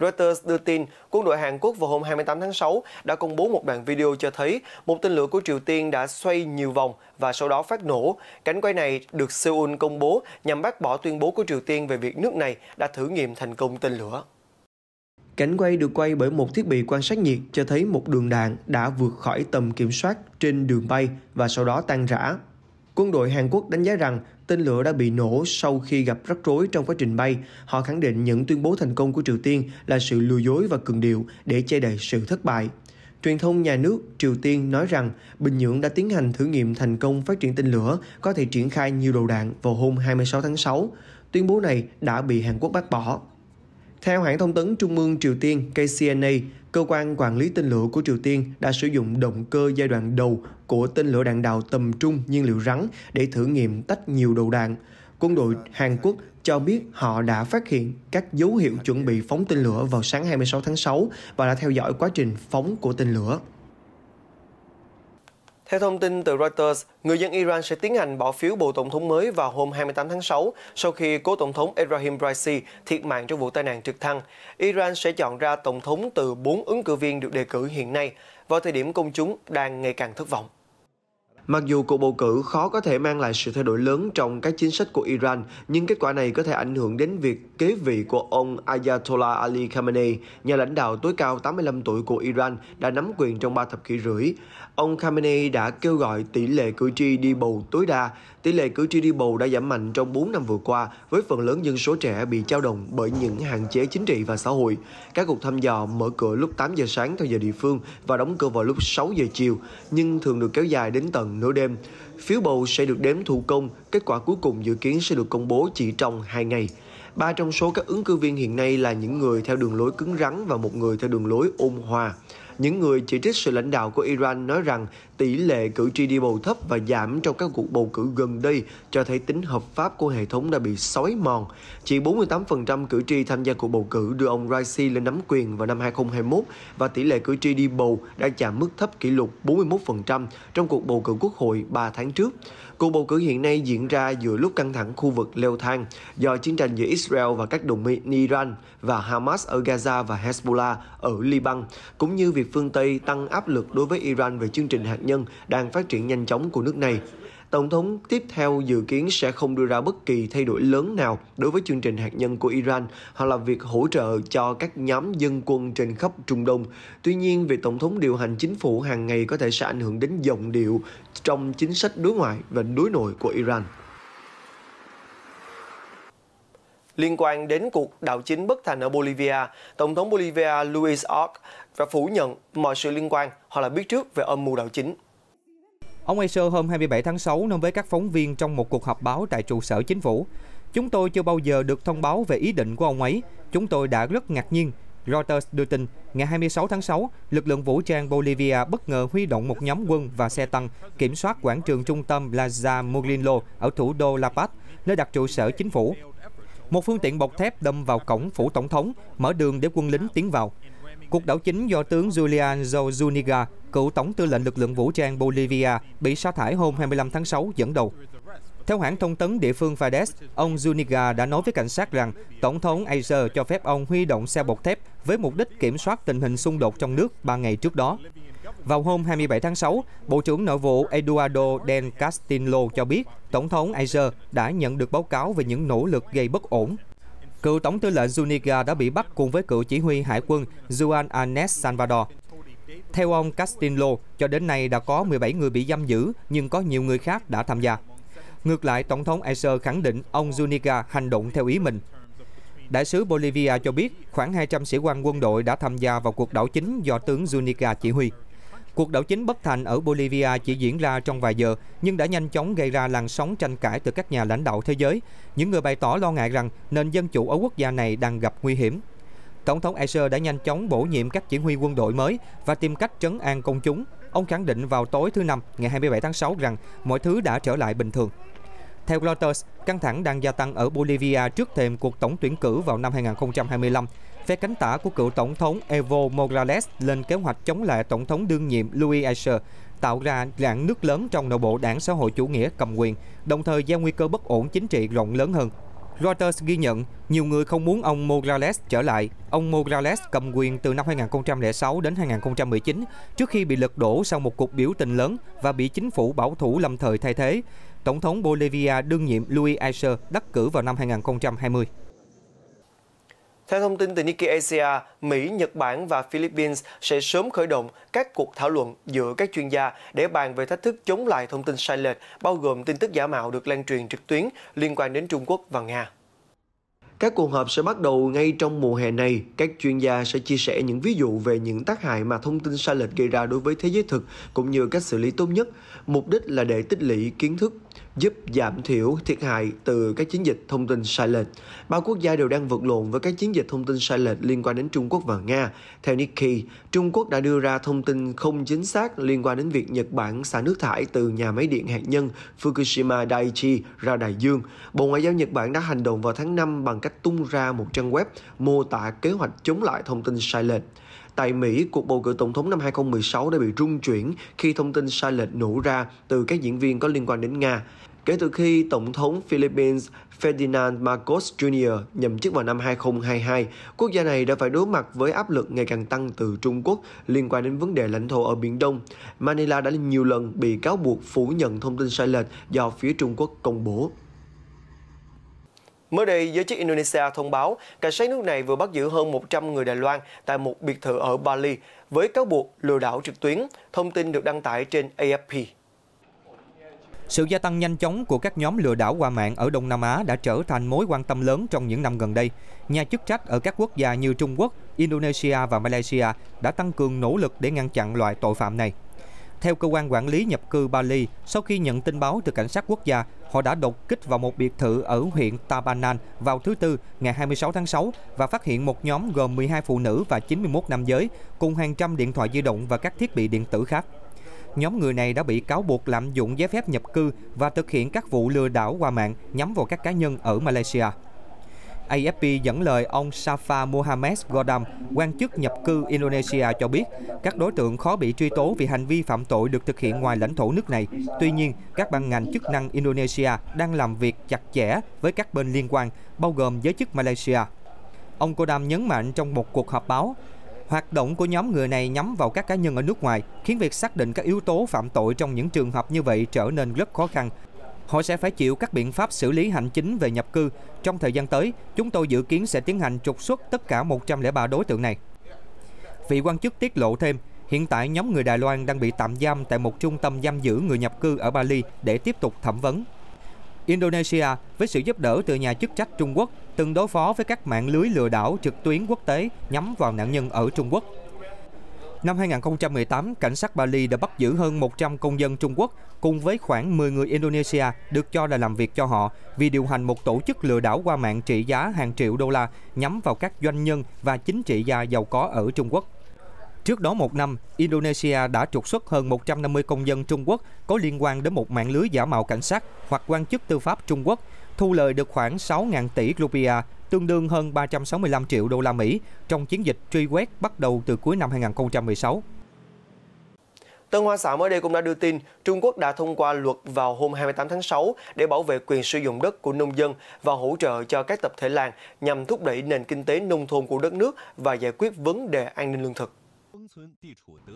Reuters đưa tin, quân đội Hàn Quốc vào hôm 28 tháng 6 đã công bố một đoạn video cho thấy một tên lửa của Triều Tiên đã xoay nhiều vòng và sau đó phát nổ. Cảnh quay này được Seoul công bố nhằm bác bỏ tuyên bố của Triều Tiên về việc nước này đã thử nghiệm thành công tên lửa. Cảnh quay được quay bởi một thiết bị quan sát nhiệt cho thấy một đường đạn đã vượt khỏi tầm kiểm soát trên đường bay và sau đó tan rã. Quân đội Hàn Quốc đánh giá rằng tên lửa đã bị nổ sau khi gặp rắc rối trong quá trình bay. Họ khẳng định những tuyên bố thành công của Triều Tiên là sự lừa dối và cường điệu để che đậy sự thất bại. Truyền thông nhà nước Triều Tiên nói rằng Bình Nhưỡng đã tiến hành thử nghiệm thành công phát triển tên lửa có thể triển khai nhiều đầu đạn vào hôm 26 tháng 6. Tuyên bố này đã bị Hàn Quốc bác bỏ. Theo hãng thông tấn Trung ương Triều Tiên KCNA, cơ quan quản lý tên lửa của Triều Tiên đã sử dụng động cơ giai đoạn đầu của tên lửa đạn đạo tầm trung nhiên liệu rắn để thử nghiệm tách nhiều đầu đạn. Quân đội Hàn Quốc cho biết họ đã phát hiện các dấu hiệu chuẩn bị phóng tên lửa vào sáng 26 tháng 6 và đã theo dõi quá trình phóng của tên lửa. Theo thông tin từ Reuters, người dân Iran sẽ tiến hành bỏ phiếu bầu tổng thống mới vào hôm 28 tháng 6 sau khi cố tổng thống Ebrahim Raisi thiệt mạng trong vụ tai nạn trực thăng. Iran sẽ chọn ra tổng thống từ bốn ứng cử viên được đề cử hiện nay vào thời điểm công chúng đang ngày càng thất vọng. Mặc dù cuộc bầu cử khó có thể mang lại sự thay đổi lớn trong các chính sách của Iran, nhưng kết quả này có thể ảnh hưởng đến việc kế vị của ông Ayatollah Ali Khamenei, nhà lãnh đạo tối cao 85 tuổi của Iran, đã nắm quyền trong 3 thập kỷ rưỡi. Ông Khamenei đã kêu gọi tỷ lệ cử tri đi bầu tối đa. Tỷ lệ cử tri đi bầu đã giảm mạnh trong 4 năm vừa qua, với phần lớn dân số trẻ bị trao động bởi những hạn chế chính trị và xã hội. Các cuộc thăm dò mở cửa lúc 8 giờ sáng theo giờ địa phương và đóng cửa vào lúc 6 giờ chiều, nhưng thường được kéo dài đến tận nửa đêm. Phiếu bầu sẽ được đếm thủ công, kết quả cuối cùng dự kiến sẽ được công bố chỉ trong 2 ngày. Ba trong số các ứng cử viên hiện nay là những người theo đường lối cứng rắn và một người theo đường lối ôn hòa. Những người chỉ trích sự lãnh đạo của Iran nói rằng tỷ lệ cử tri đi bầu thấp và giảm trong các cuộc bầu cử gần đây cho thấy tính hợp pháp của hệ thống đã bị xói mòn. Chỉ 48% cử tri tham gia cuộc bầu cử đưa ông Raisi lên nắm quyền vào năm 2021 và tỷ lệ cử tri đi bầu đã chạm mức thấp kỷ lục 41% trong cuộc bầu cử quốc hội 3 tháng trước. Cuộc bầu cử hiện nay diễn ra giữa lúc căng thẳng khu vực leo thang do chiến tranh giữa Israel và các đồng minh Iran và Hamas ở Gaza và Hezbollah ở Liban, cũng như việc phương Tây tăng áp lực đối với Iran về chương trình hạt nhân đang phát triển nhanh chóng của nước này. Tổng thống tiếp theo dự kiến sẽ không đưa ra bất kỳ thay đổi lớn nào đối với chương trình hạt nhân của Iran hoặc là việc hỗ trợ cho các nhóm dân quân trên khắp Trung Đông. Tuy nhiên, việc Tổng thống điều hành chính phủ hàng ngày có thể sẽ ảnh hưởng đến giọng điệu trong chính sách đối ngoại và đối nội của Iran. Liên quan đến cuộc đảo chính bất thành ở Bolivia, Tổng thống Bolivia Luis Arce đã phủ nhận mọi sự liên quan hoặc là biết trước về âm mưu đảo chính. Ông Acer hôm 27 tháng 6 nói với các phóng viên trong một cuộc họp báo tại trụ sở chính phủ. Chúng tôi chưa bao giờ được thông báo về ý định của ông ấy. Chúng tôi đã rất ngạc nhiên. Reuters đưa tin, ngày 26 tháng 6, lực lượng vũ trang Bolivia bất ngờ huy động một nhóm quân và xe tăng kiểm soát quảng trường trung tâm Plaza Murillo ở thủ đô La Paz, nơi đặt trụ sở chính phủ. Một phương tiện bọc thép đâm vào cổng phủ tổng thống, mở đường để quân lính tiến vào. Cuộc đảo chính do tướng Julian Zuniga, cựu tổng tư lệnh lực lượng vũ trang Bolivia, bị sa thải hôm 25 tháng 6 dẫn đầu. Theo hãng thông tấn địa phương Fades, ông Zuniga đã nói với cảnh sát rằng Tổng thống Acer cho phép ông huy động xe bọc thép với mục đích kiểm soát tình hình xung đột trong nước ba ngày trước đó. Vào hôm 27 tháng 6, Bộ trưởng Nội vụ Eduardo Del Castillo cho biết Tổng thống Acer đã nhận được báo cáo về những nỗ lực gây bất ổn Cựu Tổng tư lệnh Zuniga đã bị bắt cùng với cựu chỉ huy hải quân Juan Anes Salvador. Theo ông Castillo, cho đến nay đã có 17 người bị giam giữ, nhưng có nhiều người khác đã tham gia. Ngược lại, Tổng thống Acer khẳng định ông Zuniga hành động theo ý mình. Đại sứ Bolivia cho biết khoảng 200 sĩ quan quân đội đã tham gia vào cuộc đảo chính do tướng Zuniga chỉ huy. Cuộc đảo chính bất thành ở Bolivia chỉ diễn ra trong vài giờ, nhưng đã nhanh chóng gây ra làn sóng tranh cãi từ các nhà lãnh đạo thế giới. Những người bày tỏ lo ngại rằng nền dân chủ ở quốc gia này đang gặp nguy hiểm. Tổng thống Acer đã nhanh chóng bổ nhiệm các chỉ huy quân đội mới và tìm cách trấn an công chúng. Ông khẳng định vào tối thứ Năm, ngày 27 tháng 6 rằng mọi thứ đã trở lại bình thường. Theo Reuters, căng thẳng đang gia tăng ở Bolivia trước thềm cuộc tổng tuyển cử vào năm 2025 phe cánh tả của cựu tổng thống Evo Morales lên kế hoạch chống lại tổng thống đương nhiệm Luis Arce, tạo ra rạn nước lớn trong nội bộ đảng xã hội chủ nghĩa cầm quyền, đồng thời gieo nguy cơ bất ổn chính trị rộng lớn hơn. Reuters ghi nhận nhiều người không muốn ông Morales trở lại. Ông Morales cầm quyền từ năm 2006 đến 2019 trước khi bị lật đổ sau một cuộc biểu tình lớn và bị chính phủ bảo thủ lâm thời thay thế. Tổng thống Bolivia đương nhiệm Luis Arce đắc cử vào năm 2020. Theo thông tin từ Nikkei Asia, Mỹ, Nhật Bản và Philippines sẽ sớm khởi động các cuộc thảo luận giữa các chuyên gia để bàn về thách thức chống lại thông tin sai lệch, bao gồm tin tức giả mạo được lan truyền trực tuyến liên quan đến Trung Quốc và Nga. Các cuộc họp sẽ bắt đầu ngay trong mùa hè này. Các chuyên gia sẽ chia sẻ những ví dụ về những tác hại mà thông tin sai lệch gây ra đối với thế giới thực, cũng như cách xử lý tốt nhất. Mục đích là để tích lũy kiến thức, giúp giảm thiểu thiệt hại từ các chiến dịch thông tin sai lệch. Ba quốc gia đều đang vật lộn với các chiến dịch thông tin sai lệch liên quan đến Trung Quốc và Nga. Theo Nikkei, Trung Quốc đã đưa ra thông tin không chính xác liên quan đến việc Nhật Bản xả nước thải từ nhà máy điện hạt nhân Fukushima Daiichi ra đại dương. Bộ Ngoại giao Nhật Bản đã hành động vào tháng 5 bằng cách tung ra một trang web mô tả kế hoạch chống lại thông tin sai lệch. Tại Mỹ, cuộc bầu cử tổng thống năm 2016 đã bị rung chuyển khi thông tin sai lệch nổ ra từ các diễn viên có liên quan đến Nga. Kể từ khi Tổng thống Philippines Ferdinand Marcos Jr. nhậm chức vào năm 2022, quốc gia này đã phải đối mặt với áp lực ngày càng tăng từ Trung Quốc liên quan đến vấn đề lãnh thổ ở Biển Đông. Manila đã nhiều lần bị cáo buộc phủ nhận thông tin sai lệch do phía Trung Quốc công bố. Mới đây, giới chức Indonesia thông báo cảnh sát nước này vừa bắt giữ hơn 100 người Đài Loan tại một biệt thự ở Bali với cáo buộc lừa đảo trực tuyến. Thông tin được đăng tải trên AFP. Sự gia tăng nhanh chóng của các nhóm lừa đảo qua mạng ở Đông Nam Á đã trở thành mối quan tâm lớn trong những năm gần đây. Nhà chức trách ở các quốc gia như Trung Quốc, Indonesia và Malaysia đã tăng cường nỗ lực để ngăn chặn loại tội phạm này. Theo cơ quan quản lý nhập cư Bali, sau khi nhận tin báo từ cảnh sát quốc gia, họ đã đột kích vào một biệt thự ở huyện Tabanan vào thứ Tư ngày 26 tháng 6 và phát hiện một nhóm gồm 12 phụ nữ và 91 nam giới cùng hàng trăm điện thoại di động và các thiết bị điện tử khác. Nhóm người này đã bị cáo buộc lạm dụng giấy phép nhập cư và thực hiện các vụ lừa đảo qua mạng nhắm vào các cá nhân ở Malaysia. AFP dẫn lời ông Safa Mohamed Godam, quan chức nhập cư Indonesia cho biết, các đối tượng khó bị truy tố vì hành vi phạm tội được thực hiện ngoài lãnh thổ nước này. Tuy nhiên, các ban ngành chức năng Indonesia đang làm việc chặt chẽ với các bên liên quan, bao gồm giới chức Malaysia. Ông Godam nhấn mạnh trong một cuộc họp báo, Hoạt động của nhóm người này nhắm vào các cá nhân ở nước ngoài, khiến việc xác định các yếu tố phạm tội trong những trường hợp như vậy trở nên rất khó khăn Họ sẽ phải chịu các biện pháp xử lý hành chính về nhập cư. Trong thời gian tới, chúng tôi dự kiến sẽ tiến hành trục xuất tất cả 103 đối tượng này. Vị quan chức tiết lộ thêm, hiện tại nhóm người Đài Loan đang bị tạm giam tại một trung tâm giam giữ người nhập cư ở Bali để tiếp tục thẩm vấn. Indonesia, với sự giúp đỡ từ nhà chức trách Trung Quốc, từng đối phó với các mạng lưới lừa đảo trực tuyến quốc tế nhắm vào nạn nhân ở Trung Quốc. Năm 2018, cảnh sát Bali đã bắt giữ hơn 100 công dân Trung Quốc cùng với khoảng 10 người Indonesia được cho là làm việc cho họ vì điều hành một tổ chức lừa đảo qua mạng trị giá hàng triệu đô la nhắm vào các doanh nhân và chính trị gia giàu có ở Trung Quốc. Trước đó một năm, Indonesia đã trục xuất hơn 150 công dân Trung Quốc có liên quan đến một mạng lưới giả mạo cảnh sát hoặc quan chức tư pháp Trung Quốc, thu lời được khoảng 6.000 tỷ rupiah tương đương hơn 365 triệu đô la Mỹ trong chiến dịch truy quét bắt đầu từ cuối năm 2016. Tân Hoa Xã mới đây cũng đã đưa tin Trung Quốc đã thông qua luật vào hôm 28 tháng 6 để bảo vệ quyền sử dụng đất của nông dân và hỗ trợ cho các tập thể làng nhằm thúc đẩy nền kinh tế nông thôn của đất nước và giải quyết vấn đề an ninh lương thực.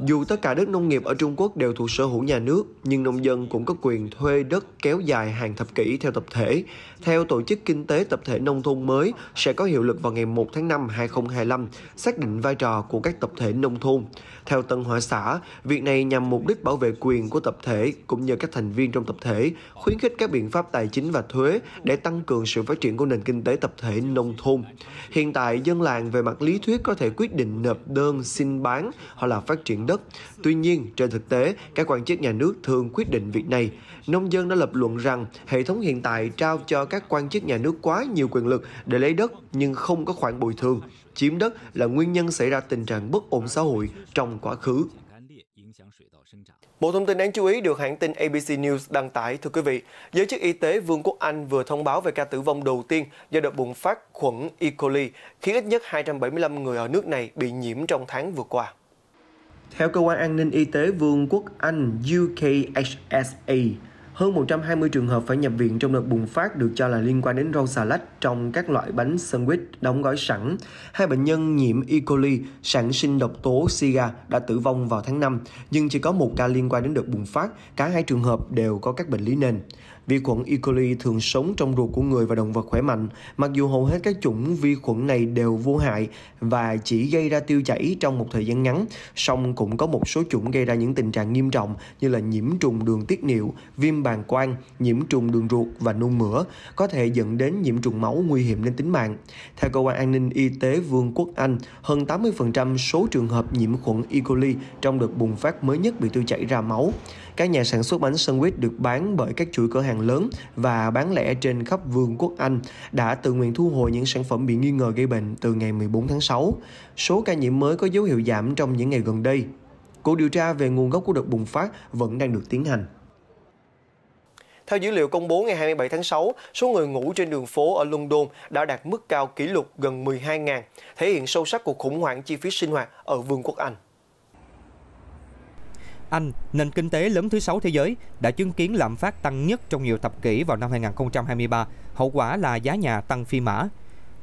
Dù tất cả đất nông nghiệp ở Trung Quốc đều thuộc sở hữu nhà nước, nhưng nông dân cũng có quyền thuê đất kéo dài hàng thập kỷ theo tập thể. Theo Tổ chức Kinh tế Tập thể Nông thôn mới sẽ có hiệu lực vào ngày 1 tháng 5 2025, xác định vai trò của các tập thể nông thôn. Theo Tân Hoa xã, việc này nhằm mục đích bảo vệ quyền của tập thể cũng như các thành viên trong tập thể, khuyến khích các biện pháp tài chính và thuế để tăng cường sự phát triển của nền kinh tế tập thể nông thôn. Hiện tại, dân làng về mặt lý thuyết có thể quyết định nộp đơn xin bán hoặc là phát triển đất. Tuy nhiên, trên thực tế, các quan chức nhà nước thường quyết định việc này. Nông dân đã lập luận rằng hệ thống hiện tại trao cho các quan chức nhà nước quá nhiều quyền lực để lấy đất nhưng không có khoản bồi thường. Chiếm đất là nguyên nhân xảy ra tình trạng bất ổn xã hội trong quá khứ. Bộ thông tin đáng chú ý được hãng tin ABC News đăng tải. Thưa quý vị, giới chức y tế Vương quốc Anh vừa thông báo về ca tử vong đầu tiên do đợt bùng phát khuẩn E. coli, khiến ít nhất 275 người ở nước này bị nhiễm trong tháng vừa qua. Theo cơ quan an ninh y tế Vương quốc Anh UKHSA, hơn 120 trường hợp phải nhập viện trong đợt bùng phát được cho là liên quan đến rau xà lách trong các loại bánh sandwich đóng gói sẵn. Hai bệnh nhân nhiễm E. coli sản sinh độc tố Siga đã tử vong vào tháng 5, nhưng chỉ có một ca liên quan đến đợt bùng phát. Cả hai trường hợp đều có các bệnh lý nền. Vi khuẩn E. coli thường sống trong ruột của người và động vật khỏe mạnh, mặc dù hầu hết các chủng vi khuẩn này đều vô hại và chỉ gây ra tiêu chảy trong một thời gian ngắn, song cũng có một số chủng gây ra những tình trạng nghiêm trọng như là nhiễm trùng đường tiết niệu, viêm bàng quang, nhiễm trùng đường ruột và nôn mửa, có thể dẫn đến nhiễm trùng máu nguy hiểm đến tính mạng. Theo cơ quan an ninh y tế Vương quốc Anh, hơn 80% số trường hợp nhiễm khuẩn E. coli trong đợt bùng phát mới nhất bị tiêu chảy ra máu. Các nhà sản xuất bánh sandwich được bán bởi các chuỗi cửa hàng lớn và bán lẻ trên khắp Vương quốc Anh đã tự nguyện thu hồi những sản phẩm bị nghi ngờ gây bệnh từ ngày 14 tháng 6. Số ca nhiễm mới có dấu hiệu giảm trong những ngày gần đây. Cuộc điều tra về nguồn gốc của đợt bùng phát vẫn đang được tiến hành. Theo dữ liệu công bố ngày 27 tháng 6, số người ngủ trên đường phố ở London đã đạt mức cao kỷ lục gần 12.000, thể hiện sâu sắc cuộc khủng hoảng chi phí sinh hoạt ở Vương quốc Anh. Anh, nền kinh tế lớn thứ sáu thế giới, đã chứng kiến lạm phát tăng nhất trong nhiều thập kỷ vào năm 2023, hậu quả là giá nhà tăng phi mã.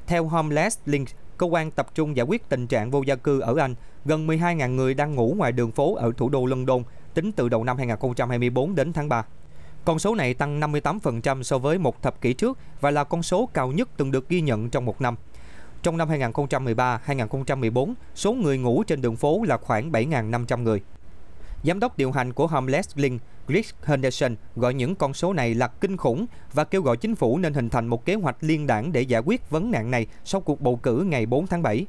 Theo Homeless Link, cơ quan tập trung giải quyết tình trạng vô gia cư ở Anh, gần 12.000 người đang ngủ ngoài đường phố ở thủ đô London tính từ đầu năm 2024 đến tháng 3. Con số này tăng 58% so với một thập kỷ trước và là con số cao nhất từng được ghi nhận trong một năm. Trong năm 2013-2014, số người ngủ trên đường phố là khoảng 7.500 người. Giám đốc điều hành của Homeless Link, Chris Henderson gọi những con số này là kinh khủng và kêu gọi chính phủ nên hình thành một kế hoạch liên đảng để giải quyết vấn nạn này sau cuộc bầu cử ngày 4 tháng 7.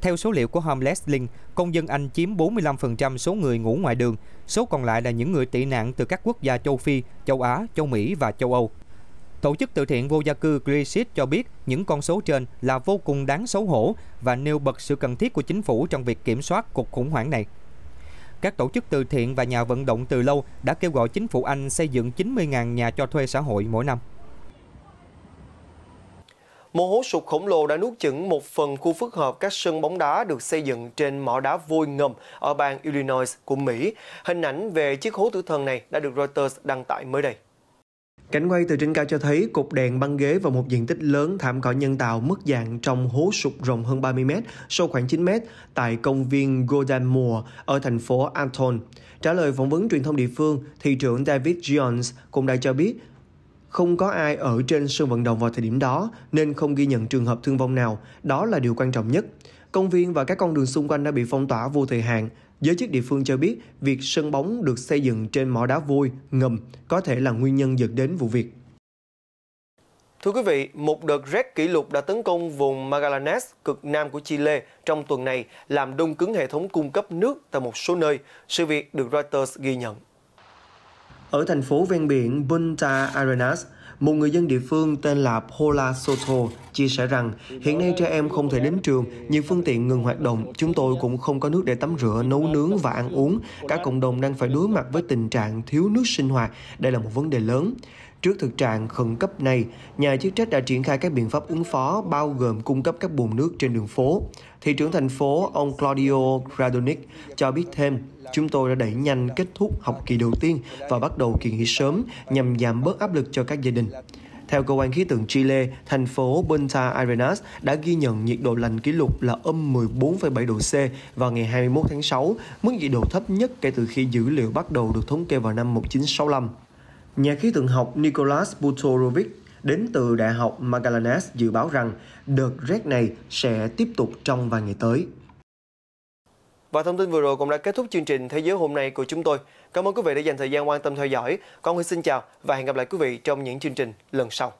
Theo số liệu của Homeless Link, công dân Anh chiếm 45% số người ngủ ngoài đường, số còn lại là những người tị nạn từ các quốc gia châu Phi, châu Á, châu Mỹ và châu Âu. Tổ chức từ thiện vô gia cư Greenseed cho biết những con số trên là vô cùng đáng xấu hổ và nêu bật sự cần thiết của chính phủ trong việc kiểm soát cuộc khủng hoảng này. Các tổ chức từ thiện và nhà vận động từ lâu đã kêu gọi chính phủ Anh xây dựng 90.000 nhà cho thuê xã hội mỗi năm. Một hố sụt khổng lồ đã nuốt chửng một phần khu phức hợp các sân bóng đá được xây dựng trên mỏ đá vôi ngầm ở bang Illinois của Mỹ. Hình ảnh về chiếc hố tử thần này đã được Reuters đăng tải mới đây. Cảnh quay từ trên cao cho thấy cột đèn băng ghế và một diện tích lớn thảm cỏ nhân tạo mất dạng trong hố sụp rộng hơn 30 mét, sâu khoảng 9 mét tại công viên Golden Moor ở thành phố Anton. Trả lời phỏng vấn truyền thông địa phương, thị trưởng David Jones cũng đã cho biết không có ai ở trên sân vận động vào thời điểm đó nên không ghi nhận trường hợp thương vong nào. Đó là điều quan trọng nhất. Công viên và các con đường xung quanh đã bị phong tỏa vô thời hạn. Giới chức địa phương cho biết việc sân bóng được xây dựng trên mỏ đá vôi ngầm có thể là nguyên nhân dẫn đến vụ việc. Thưa quý vị, một đợt rét kỷ lục đã tấn công vùng Magallanes, cực nam của Chile trong tuần này, làm đông cứng hệ thống cung cấp nước tại một số nơi. Sự việc được Reuters ghi nhận. Ở thành phố ven biển Punta Arenas, một người dân địa phương tên là Paula Soto chia sẻ rằng hiện nay trẻ em không thể đến trường, nhiều phương tiện ngừng hoạt động, chúng tôi cũng không có nước để tắm rửa, nấu nướng và ăn uống. Cả cộng đồng đang phải đối mặt với tình trạng thiếu nước sinh hoạt. Đây là một vấn đề lớn. Trước thực trạng khẩn cấp này, nhà chức trách đã triển khai các biện pháp ứng phó bao gồm cung cấp các bồn nước trên đường phố. Thị trưởng thành phố ông Claudio Gradonic cho biết thêm, chúng tôi đã đẩy nhanh kết thúc học kỳ đầu tiên và bắt đầu kỳ nghỉ sớm nhằm giảm bớt áp lực cho các gia đình. Theo cơ quan khí tượng Chile, thành phố Punta Arenas đã ghi nhận nhiệt độ lạnh kỷ lục là âm 14,7 độ C vào ngày 21 tháng 6, mức nhiệt độ thấp nhất kể từ khi dữ liệu bắt đầu được thống kê vào năm 1965. Nhà khí tượng học Nicolas Butorovic đến từ Đại học Magallanes dự báo rằng đợt rét này sẽ tiếp tục trong vài ngày tới. Và thông tin vừa rồi cũng đã kết thúc chương trình Thế giới hôm nay của chúng tôi. Cảm ơn quý vị đã dành thời gian quan tâm theo dõi. Con Huy xin chào và hẹn gặp lại quý vị trong những chương trình lần sau.